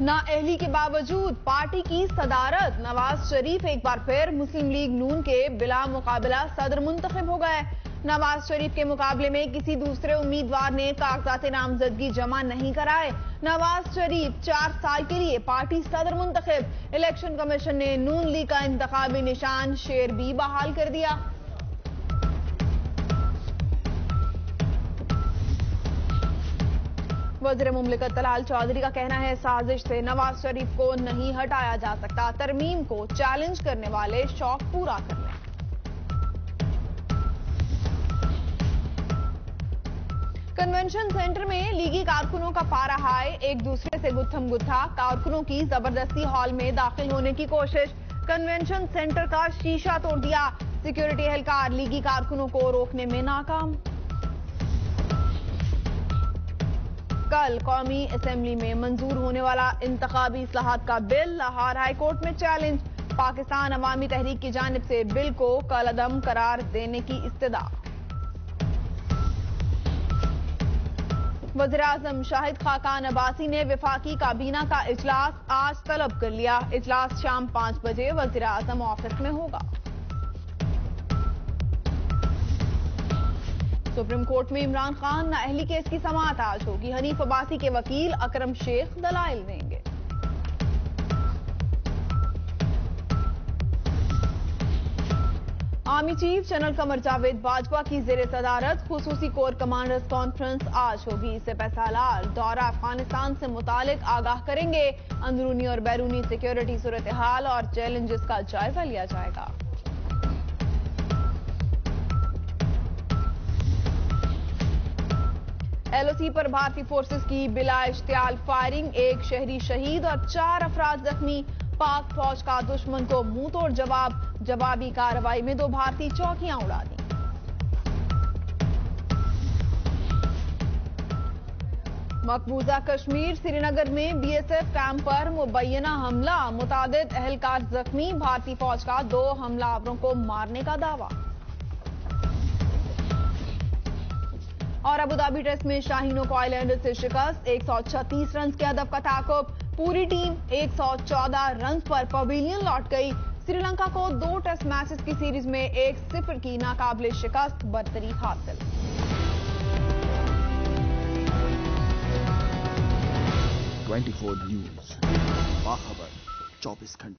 نااہلی کے باوجود پارٹی کی صدارت نواز شریف ایک بار پھر مسلم لیگ نون کے بلا مقابلہ صدر منتخب ہو گئے۔ نواز شریف کے مقابلے میں کسی دوسرے امیدوار نے کاغذات نامزدگی جمع نہیں کرائے۔ نواز شریف چار سال کے لیے پارٹی صدر منتخب۔ الیکشن کمیشن نے نون لیگ کا انتخابی نشان شیر بھی بحال کر دیا۔ وزیر مملکت طلال چودھری کا کہنا ہے، سازش سے نواز شریف کو نہیں ہٹایا جا سکتا۔ ترمیم کو چیلنج کرنے والے شوق پورا کر لیں۔ کنونشن سینٹر میں لیگی کارکنوں کا پارا ہائے۔ ایک دوسرے سے گتھم گتھا۔ کارکنوں کی زبردستی ہال میں داخل ہونے کی کوشش۔ کنونشن سینٹر کا شیشہ توڑ دیا۔ سیکیورٹی اہلکار لیگی کارکنوں کو روکنے میں ناکام۔ کل قومی اسمبلی میں منظور ہونے والا انتخابی اصلاحات کا بل، لاہور ہائی کورٹ میں چیلنج۔ پاکستان عوامی تحریک کی جانب سے بل کو کل عدم قرار دینے کی استدا وزیراعظم شاہد خاقان عباسی نے وفاقی کابینہ کا اجلاس آج طلب کر لیا۔ اجلاس شام پانچ بجے وزیراعظم آفس میں ہوگا۔ سپریم کورٹ میں عمران خان نااہلی کیس کی سماعت آج ہوگی۔ حنیف عباسی کے وکیل اکرم شیخ دلائل دیں گے۔ Army chief general Qamar Javed Bajwa کی زیر صدارت خصوصی کور کمانڈرز کانفرنس آج ہوگی۔ اس سے پیسالار دورہ افغانستان سے متعلق آگاہ کریں گے۔ اندرونی اور بیرونی سیکیورٹی صورتحال اور چیلنجز کا جائزہ لیا جائے گا۔ ایل او سی پر بھارتی فورسز کی بلا اشتعال فائرنگ، ایک شہری شہید اور چار افراد زخمی۔ پاک فوج کا دشمن کو منہ توڑ جواب، جوابی کارروائی میں دو بھارتی چوکیاں اڑا دی مقبوضہ کشمیر سری نگر میں بی ایس ایف کیمپ پر مبینہ حملہ۔ متعدد اہلکار زخمی، بھارتی فوج کا دو حملہ آوروں کو مارنے کا دعویٰ۔ اور ابودابی ٹیسٹ میں شاہینوں کو آئی لینڈر سے شکست، ایک سو چھتیس رنز کے ادب کا تعاقب۔ پوری ٹیم ایک سو چودہ رنز پر پویلین لوٹ گئی۔ سری لنکا کو دو ٹیسٹ میچز کی سیریز میں ایک صفر کی ناقابل شکست برتری حاصل۔ فور نیوز، باخبر، چوبیس گھنٹے۔